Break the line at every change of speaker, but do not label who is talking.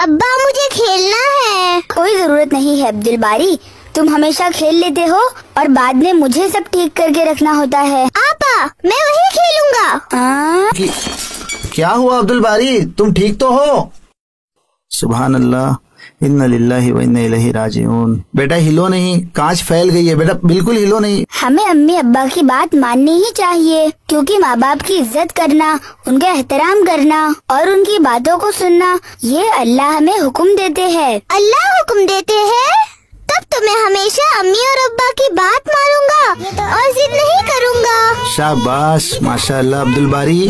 अब्बा, मुझे खेलना है।
कोई ज़रूरत नहीं है, अब्दुल बारी। तुम हमेशा खेल लेते हो और बाद में मुझे सब ठीक करके रखना होता है।
आपा, मैं वही खेलूँगा।
आ? क्या हुआ अब्दुल बारी? तुम ठीक तो हो? सुबह अल्लाह। व इलैहि बेटा हिलो नहीं कांच फैल गई है। बेटा बिल्कुल हिलो नहीं।
हमें अम्मी अब्बा की बात माननी ही चाहिए क्योंकि माँ बाप की इज़्ज़त करना उनका एहतराम करना और उनकी बातों को सुनना ये अल्लाह हमें हुक्म देते हैं।
अल्लाह हुक्म देते हैं? तब तो मैं हमेशा अम्मी और अब्बा की बात मानूँगा और जिद नहीं करूँगा।
शाबाश माशाल्लाह अब्दुल बारी।